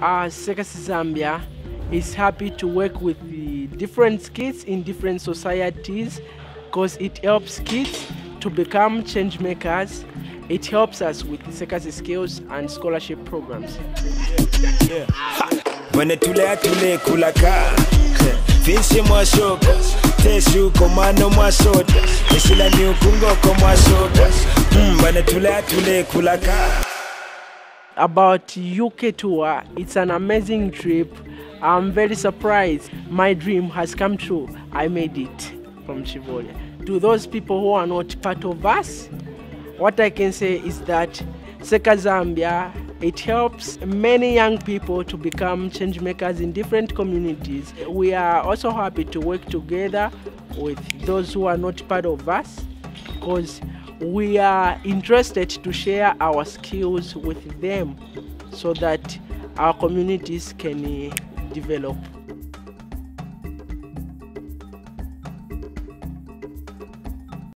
uh, Circus Zambia is happy to work with the different kids in different societies because it helps kids to become change makers. It helps us with circus skills and scholarship programs. Bwana tule atule kulaka Finsi mwashoka Teshuko mano mwasota Esila ni ukungoko mwasota Mm, tule kulaka about UK tour. It's an amazing trip. I'm very surprised. My dream has come true. I made it from Chibolya. To those people who are not part of us, what I can say is that Circus Zambia it helps many young people to become change makers in different communities. We are also happy to work together with those who are not part of us because we are interested to share our skills with them so that our communities can uh, develop.